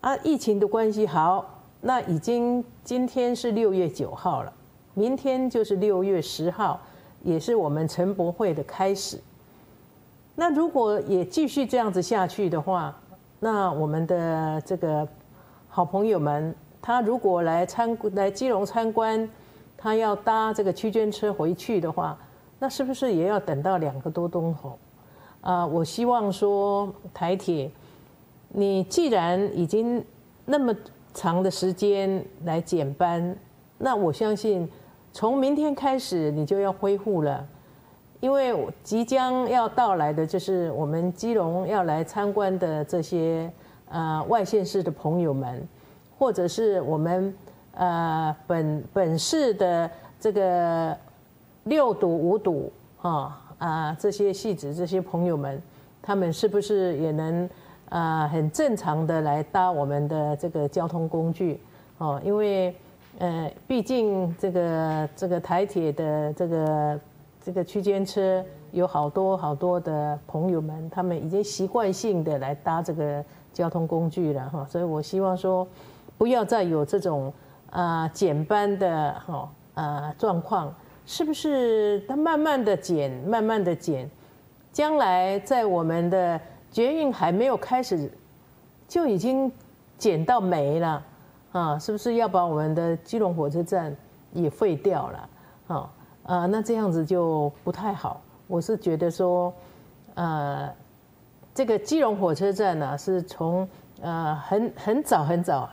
啊疫情的关系好，那已经今天是六月九号了，明天就是六月十号，也是我们陈博会的开始。那如果也继续这样子下去的话，那我们的这个好朋友们。他如果来参来基隆参观，他要搭这个区间车回去的话，那是不是也要等到两个多钟头？啊，我希望说台铁，你既然已经那么长的时间来减班，那我相信从明天开始你就要恢复了，因为即将要到来的就是我们基隆要来参观的这些呃外县市的朋友们。或者是我们呃本本市的这个六堵五堵啊啊这些戏子这些朋友们，他们是不是也能啊很正常的来搭我们的这个交通工具哦？因为呃毕竟这个这个台铁的这个这个区间车有好多好多的朋友们，他们已经习惯性的来搭这个交通工具了哈，所以我希望说。不要再有这种啊减班的哈啊状况，是不是？它慢慢的减，慢慢的减，将来在我们的捷运还没有开始，就已经减到没了啊！是不是要把我们的基隆火车站也废掉了？啊啊，那这样子就不太好。我是觉得说，呃，这个基隆火车站呢，是从呃很很早很早。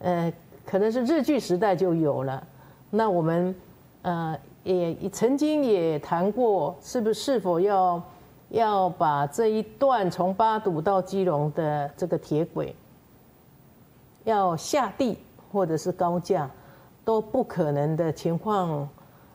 呃，可能是日据时代就有了。那我们呃也曾经也谈过，是不是是否要要把这一段从八堵到基隆的这个铁轨要下地或者是高架都不可能的情况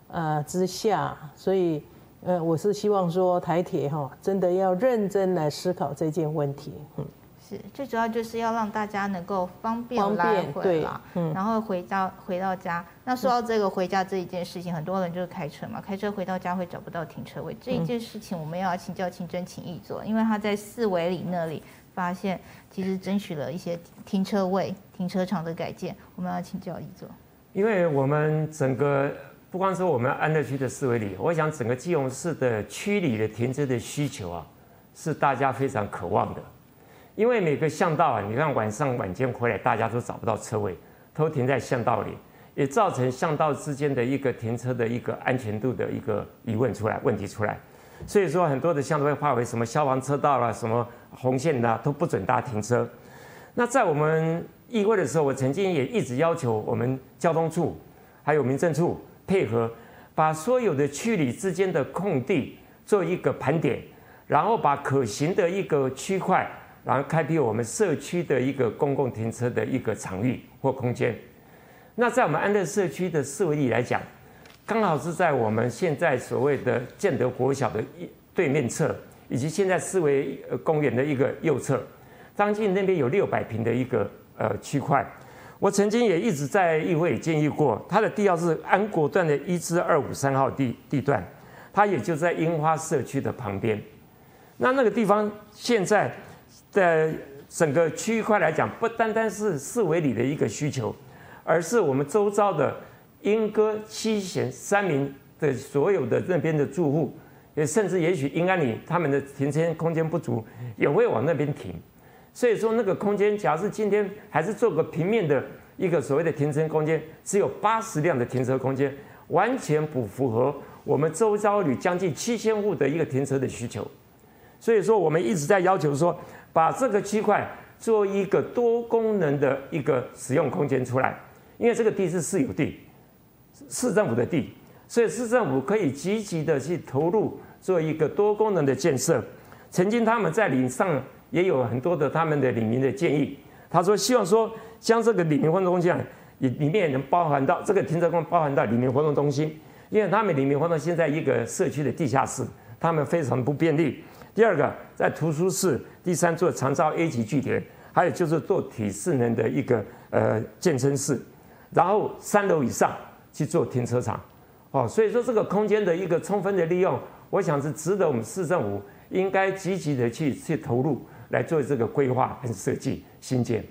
呃之下，所以呃，我是希望说台铁哈，真的要认真来思考这件问题。嗯，是最主要就是要让大家能够方便方来回啦，嗯然后回到回到家。那说到这个回家这一件事情，很多人就是开车嘛，开车回到家会找不到停车位。这一件事情我们要请教清真请义做，因为他在四维里那里发现，其实争取了一些停车位、停车场的改建，我们要请教义做。因为我们整个不光是我们安乐区的四维里，我想整个基隆市的区里的停车的需求啊，是大家非常渴望的。因为每个巷道啊，你看晚上晚间回来，大家都找不到车位，都停在巷道里，也造成巷道之间的一个停车的一个安全度的一个疑问出来，问题出来。所以说很多的巷道会划为什么消防车道啦、什么红线的、都不准大家停车。那在我们议会的时候，我曾经也一直要求我们交通处还有民政处配合，把所有的区里之间的空地做一个盘点，然后把可行的一个区块，然后开辟我们社区的一个公共停车的一个场域或空间。那在我们安乐社区的四维里来讲，刚好是在我们现在所谓的建德国小的一对面侧，以及现在四维公园的一个右侧，张近那边有六百平的一个呃区块。我曾经也一直在议会建议过，它的地要是安国段的一至二五三号地地段，它也就在樱花社区的旁边。那那个地方现在的整个区域块来讲，不单单是四维里的一个需求，而是我们周遭的莺歌、七贤、三明的所有的那边的住户，也甚至也许应该里他们的停车空间不足，也会往那边停。所以说那个空间，假如是今天还是做个平面的一个所谓的停车空间，只有八十辆的停车空间，完全不符合我们周遭里将近七千户的一个停车的需求。所以说我们一直在要求说，把这个区块做一个多功能的一个使用空间出来，因为这个地是私有地，市政府的地，所以市政府可以积极的去投入做一个多功能的建设。曾经他们在领上也有很多的他们的领民的建议，他说希望说将这个里民活动中心啊也里面能包含到这个停车空包含到里民活动中心，因为他们里民活动现在一个社区的地下室，他们非常不便利。第二个在图书室，第三做长照 A 级据点，还有就是做体适能的一个呃健身室，然后三楼以上去做停车场，哦，所以说这个空间的一个充分的利用，我想是值得我们市政府应该积极的去去投入来做这个规划和设计新建。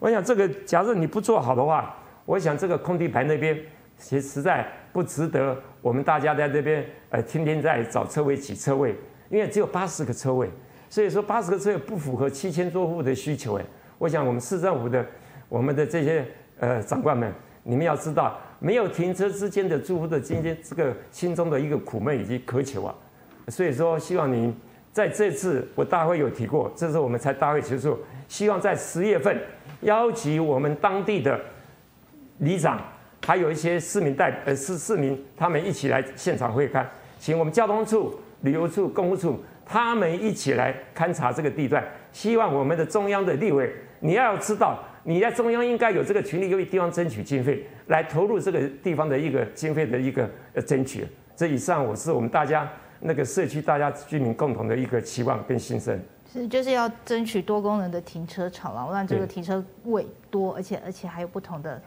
我想这个假设你不做好的话，我想这个空地牌那边其实实在不值得我们大家在这边呃天天在找车位挤车位，因为只有八十个车位，所以说八十个车位不符合七千多户的需求哎。我想我们市政府的我们的这些呃长官们，你们要知道，没有停车之间的住户的今天这个心中的一个苦闷以及渴求啊，所以说希望您在这次我大会有提过，这次我们才大会结束，希望在十月份邀请我们当地的里长，还有一些市民代呃市市民，他们一起来现场会看，请我们交通处、旅游处、公务处，他们一起来勘察这个地段。希望我们的中央的立委，你要知道，你在中央应该有这个权利，为地方争取经费，来投入这个地方的一个经费的一个呃争取。这以上我是我们大家那个社区大家居民共同的一个期望跟心声。是，就是要争取多功能的停车场了，让这个停车位多，而且而且还有不同的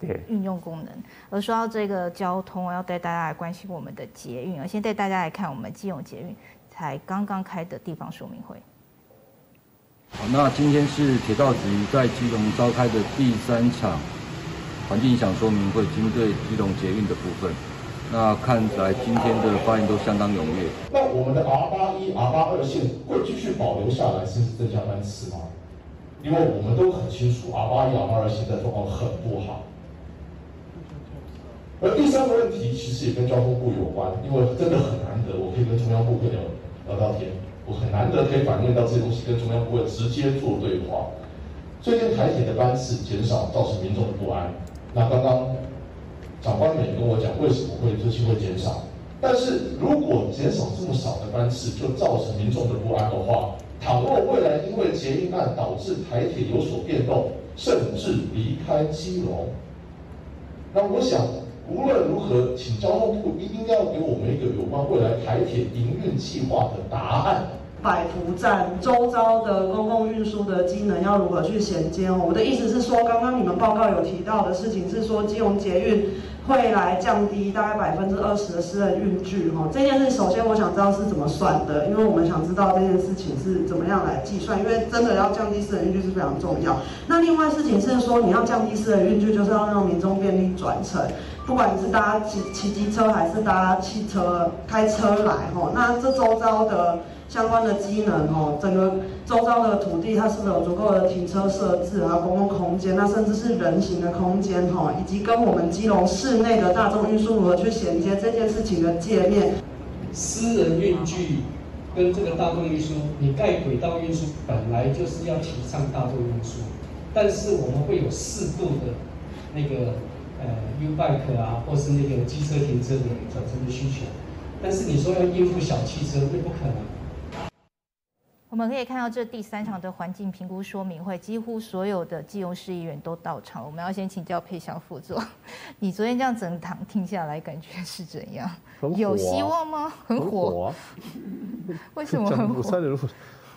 对。运用功能。而说到这个交通，要带大家来关心我们的捷运，而先带大家来看我们基隆捷运才刚刚开的地方说明会。好，那今天是铁道局在基隆召开的第三场环境影响说明会，针对基隆捷运的部分。那看来今天的发言都相当踊跃。那我们的 R 八一、R 八二线会继续保留下来，甚至增加班次吗？因为我们都很清楚，R 八一、R 八二现在状况很不好。而第三个问题其实也跟交通部有关，因为真的很难得，我可以跟中央部会聊聊到天，我很难得可以反映到这些东西跟中央部会直接做对话。最近台铁的班次减少，造成民众不安。那刚刚长官们也跟我讲，为什么会这期会减少？但是如果减少这么少的班次，就造成民众的不安的话，倘若未来因为捷运案导致台铁有所变动，甚至离开基隆，那我想无论如何，请交通部一定要给我们一个有关未来台铁营运计划的答案。百福站周遭的公共运输的机能要如何去衔接？哦我的意思是说，刚刚你们报告有提到的事情是说，金融捷运会来降低大概百分之二十的私人运距哈。这件事首先我想知道是怎么算的，因为我们想知道这件事情是怎么样来计算，因为真的要降低私人运距是非常重要。那另外事情是说，你要降低私人运距，就是要让民众便利转乘，不管你是搭骑骑机车还是搭汽车开车来哈。那这周遭的。相关的机能哦，整个周遭的土地它是不是有足够的停车设置啊，公共空间，那甚至是人行的空间哈，以及跟我们基隆市内的大众运输如何去衔接这件事情的界面。私人运具跟这个大众运输，你盖轨道运输本来就是要提倡大众运输，但是我们会有适度的那个呃 U bike 啊，或是那个机车停车的转乘的需求，但是你说要应付小汽车，那不可能。我们可以看到这第三场的环境评估说明会，几乎所有的基隆市议员都到场。我们要先请教佩祥副座，你昨天这样整堂听下来，感觉是怎样？有希望吗？很火。为什么很火？我差点，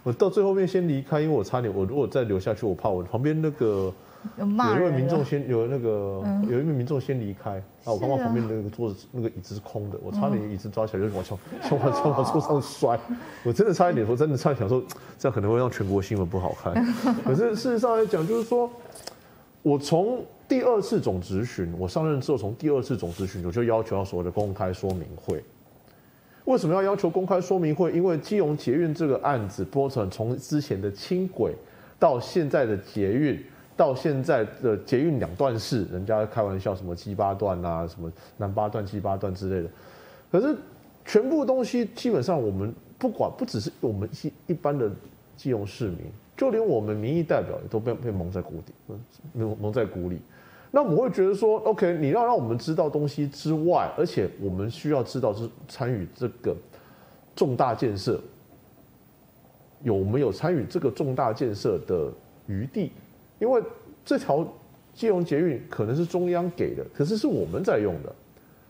我到最后面先离开，因为我差点，我如果再留下去，我怕我旁边那个。有一位民众先有那个有一位民众先离开，啊，我刚刚旁边那个桌子那个椅子是空的，我差点椅子抓起来就往墙向往向往桌上摔，我真的差一点，我真的差点想说 这样可能会让全国新闻不好看。可是事实上来讲，就是说我从第二次总咨询，我上任之后从第二次总咨询，我就要求要所谓的公开说明会。为什么要要求公开说明会？因为基隆捷运这个案子，波成从之前的轻轨到现在的捷运。到现在的捷运两段式，人家开玩笑什么七八段啊，什么南八段、七八段之类的。可是全部东西基本上我们不管，不只是我们一一般的基隆市民，就连我们民意代表也都被被蒙在鼓底，蒙蒙在鼓里。那我们会觉得说，OK，你要让我们知道东西之外，而且我们需要知道是参与这个重大建设，有没有参与这个重大建设的余地？因为这条基隆捷运可能是中央给的，可是是我们在用的。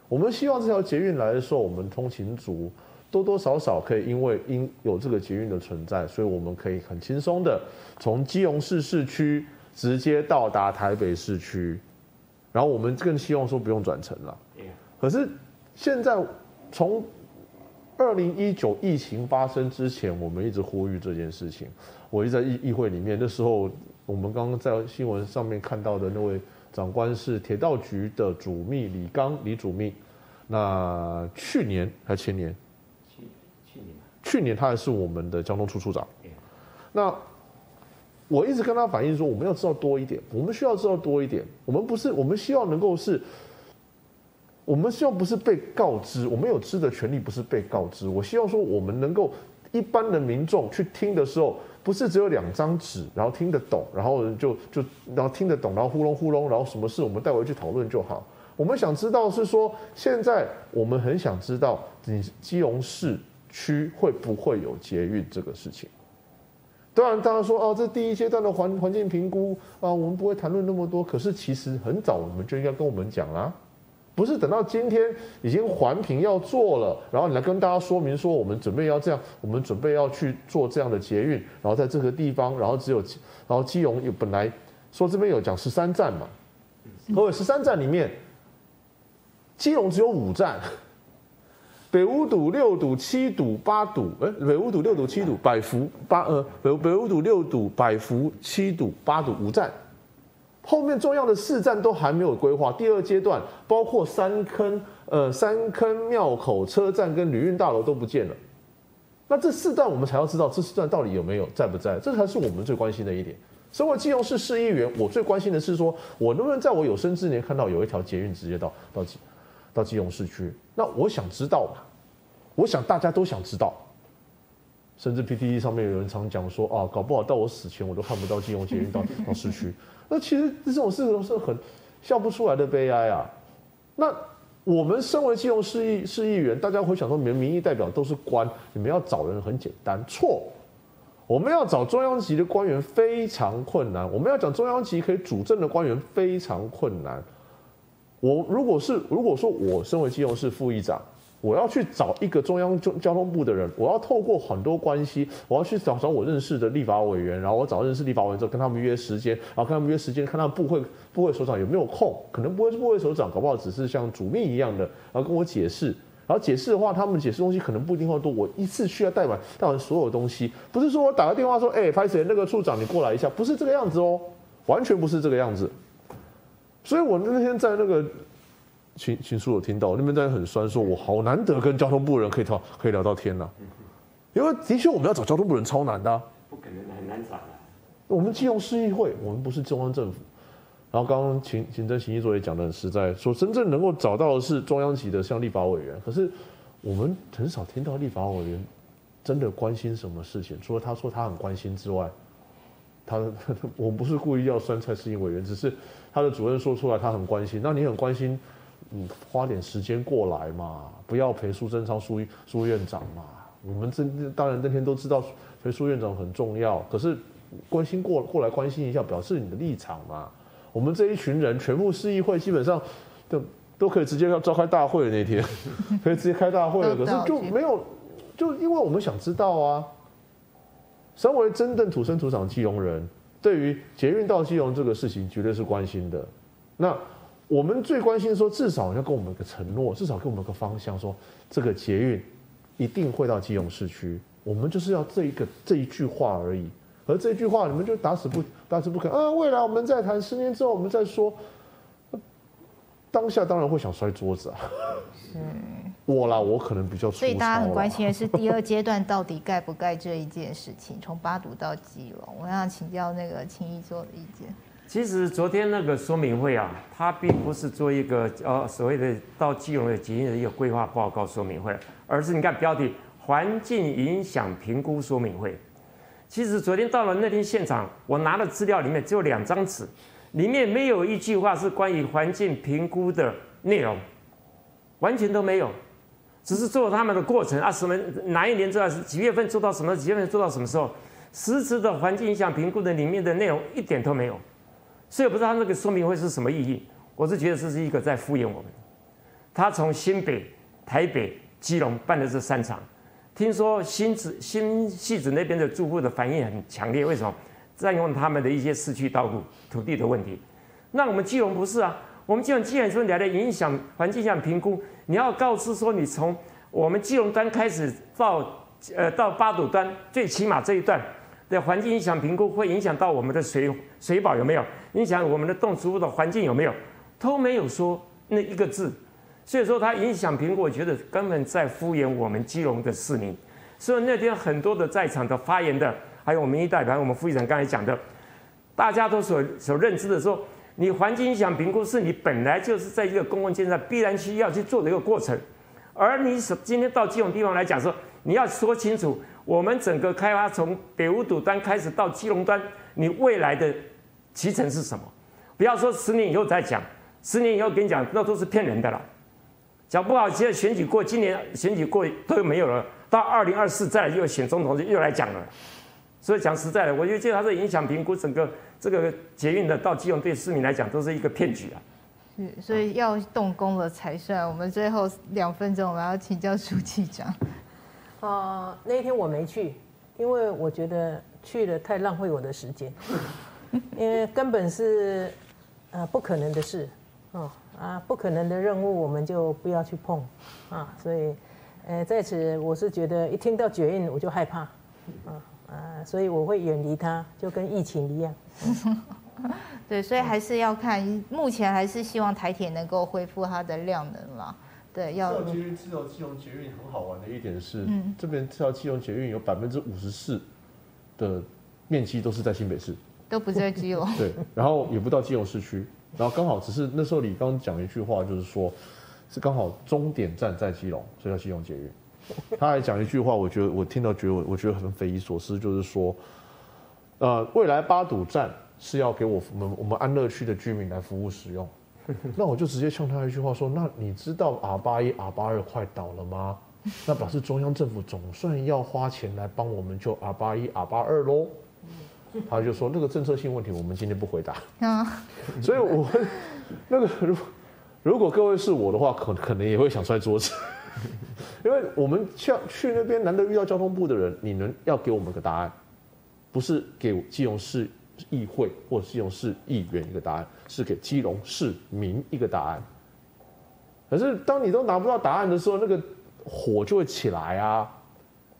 我们希望这条捷运来的时候，我们通勤族多多少少可以因为因有这个捷运的存在，所以我们可以很轻松的从基隆市市区直接到达台北市区。然后我们更希望说不用转乘了。可是现在从二零一九疫情发生之前，我们一直呼吁这件事情。我一直在议议会里面，那时候。我们刚刚在新闻上面看到的那位长官是铁道局的主秘李刚，李主秘。那去年还前年？去去年。去年他还是我们的交通处处长。那我一直跟他反映说，我们要知道多一点，我们需要知道多一点。我们不是，我们希望能够是，我们希望不是被告知，我们有知的权利，不是被告知。我希望说，我们能够一般的民众去听的时候。不是只有两张纸，然后听得懂，然后就就然后听得懂，然后呼隆呼隆，然后什么事我们带回去讨论就好。我们想知道是说，现在我们很想知道，你基隆市区会不会有捷运这个事情？当然，大家说哦，这第一阶段的环环境评估啊，我们不会谈论那么多。可是其实很早我们就应该跟我们讲啦。不是等到今天已经环评要做了，然后你来跟大家说明说我们准备要这样，我们准备要去做这样的捷运，然后在这个地方，然后只有，然后基隆有本来说这边有讲十三站嘛，各位十三站里面，基隆只有五站，北五堵、六堵、七堵、八堵，哎，北五堵、六堵、七堵，百福八呃，北北五堵、六堵、百福七堵、八堵五站。后面重要的四站都还没有规划，第二阶段包括三坑、呃三坑庙口车站跟旅运大楼都不见了。那这四段我们才要知道这四段到底有没有在不在，这才是我们最关心的一点。身为基隆市市议员，我最关心的是说，我能不能在我有生之年看到有一条捷运直接到到基到基隆市区？那我想知道嘛，我想大家都想知道。甚至 PTT 上面有人常讲说啊，搞不好到我死前我都看不到金融捷运到 到市区。那其实这种事情是很笑不出来的悲哀啊！那我们身为金融市议市议员，大家会想说，你们民意代表都是官，你们要找人很简单。错，我们要找中央级的官员非常困难。我们要讲中央级可以主政的官员非常困难。我如果是如果说我身为金融市副议长，我要去找一个中央交交通部的人，我要透过很多关系，我要去找找我认识的立法委员，然后我找认识立法委员之后跟他们约时间，然后跟他们约时间，看他们部会部会首长有没有空，可能不会是部会首长，搞不好只是像主秘一样的，然后跟我解释，然后解释的话，他们解释东西可能不一定会多，我一次需要带完带完所有东西，不是说我打个电话说，哎，拍谁那个处长你过来一下，不是这个样子哦，完全不是这个样子，所以我那天在那个。秦秦叔有听到那边在很酸，说我好难得跟交通部人可以聊可以聊到天呐，因为的确我们要找交通部人超难的，不可能很难找的。我们基隆市议会，我们不是中央政府。然后刚刚秦秦真秦一作也讲的很实在，说真正能够找到的是中央级的像立法委员，可是我们很少听到立法委员真的关心什么事情，除了他说他很关心之外，他 我们不是故意要酸蔡世英委员，只是他的主任说出来他很关心，那你很关心。你花点时间过来嘛，不要陪苏贞昌苏苏院长嘛。我们这当然那天都知道陪苏院长很重要，可是关心过过来关心一下，表示你的立场嘛。我们这一群人全部市议会基本上都都可以直接要召开大会的那天，可以直接开大会了。可是就没有，就因为我们想知道啊，身为真正土生土长基隆人，对于捷运到基隆这个事情绝对是关心的。那。我们最关心说，至少要给我们一个承诺，至少给我们一个方向，说这个捷运一定会到基隆市区。我们就是要这一个这一句话而已。而这句话，你们就打死不打死不肯啊！未来我们再谈，十年之后我们再说。当下当然会想摔桌子啊。是。我啦，我可能比较。所以大家很关心的是第二阶段到底盖不盖这一件事情，从八堵到基隆。我想请教那个秦毅做的意见。其实昨天那个说明会啊，它并不是做一个呃所谓的到基隆的捷运的一个规划报告说明会，而是你看标题环境影响评估说明会。其实昨天到了那天现场，我拿的资料里面只有两张纸，里面没有一句话是关于环境评估的内容，完全都没有，只是做他们的过程啊，什么哪一年做到几月份做到什么，几月份做到什么时候，实质的环境影响评估的里面的内容一点都没有。所以不知道他那个说明会是什么意义，我是觉得这是一个在敷衍我们。他从新北、台北、基隆办的这三场，听说新子、新戏子那边的住户的反应很强烈，为什么？占用他们的一些市区道路、土地的问题。那我们基隆不是啊？我们基隆既然说你来影响环境影评估，你要告知说你从我们基隆端开始到呃到八堵端，最起码这一段。的环境影响评估会影响到我们的水水保有没有？影响我们的动植物的环境有没有？都没有说那一个字，所以说它影响评估，我觉得根本在敷衍我们基隆的市民。所以那天很多的在场的发言的，还有我们一代表，我们副议长刚才讲的，大家都所所认知的说，你环境影响评估是你本来就是在一个公共建设必然需要去做的一个过程，而你所今天到这种地方来讲说，你要说清楚。我们整个开发从北五堵端开始到基隆端，你未来的集成是什么？不要说十年以后再讲，十年以后跟你讲，那都是骗人的了。讲不好，现在选举过，今年选举过都没有了，到二零二四再又选总统就又来讲了。所以讲实在的，我就觉得它是影响评估整个这个捷运的到基隆对市民来讲都是一个骗局啊。是，所以要动工了才算。我们最后两分钟，我们要请教书记长。啊，那天我没去，因为我觉得去了太浪费我的时间，因为根本是呃不可能的事，哦啊不可能的任务我们就不要去碰啊，所以呃在此我是觉得一听到捷运我就害怕，啊啊，所以我会远离它，就跟疫情一样。对，所以还是要看，目前还是希望台铁能够恢复它的量能了。对，要。这条捷运，这条基隆捷运很好玩的一点是，这边这条基隆捷运有百分之五十四的面积都是在新北市，都不在基隆。对，然后也不到基隆市区，然后刚好只是那时候你刚讲一句话，就是说，是刚好终点站在基隆，所以叫基隆捷运。他还讲一句话，我觉得我听到觉得我我觉得很匪夷所思，就是说，呃，未来八堵站是要给我们我们安乐区的居民来服务使用。那我就直接呛他一句话说：“那你知道 R 八一、R 八二快倒了吗？那表示中央政府总算要花钱来帮我们救 R 八一、R 八二喽。”他就说：“那个政策性问题，我们今天不回答。”啊，所以我那个如如果各位是我的话，可可能也会想摔桌子，因为我们像去那边难得遇到交通部的人，你能要给我们个答案，不是给基隆市议会或者基隆市议员一个答案，是给基隆市民一个答案。可是当你都拿不到答案的时候，那个火就会起来啊！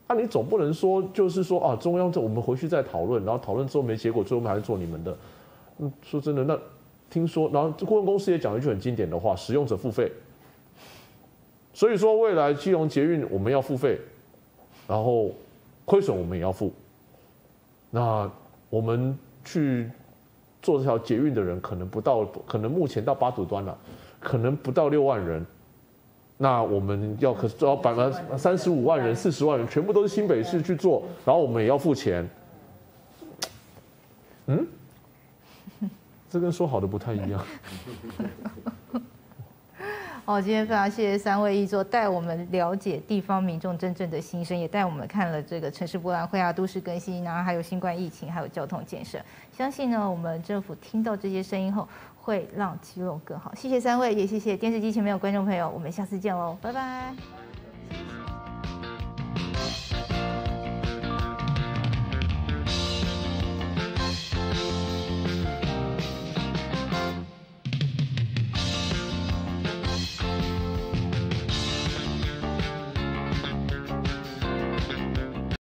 那你总不能说就是说啊，中央这我们回去再讨论，然后讨论之后没结果，最后还是做你们的。嗯，说真的，那听说，然后顾问公司也讲了一句很经典的话：使用者付费。所以说，未来基隆捷运我们要付费，然后亏损我们也要付。那我们去做这条捷运的人，可能不到，可能目前到八堵端了。可能不到六万人，那我们要可要百分三十五万人、四十万人，全部都是新北市去做，然后我们也要付钱。嗯，这跟说好的不太一样。哦，今天非常谢谢三位一座带我们了解地方民众真正的心声，也带我们看了这个城市博览会啊、都市更新，然后还有新冠疫情，还有交通建设。相信呢，我们政府听到这些声音后。会让肌肉更好。谢谢三位，也谢谢电视机前面的观众朋友，我们下次见喽，拜拜。